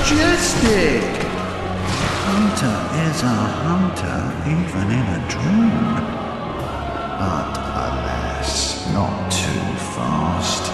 majestic. Hunter is a hunter, even in a dream. But alas, not too fast.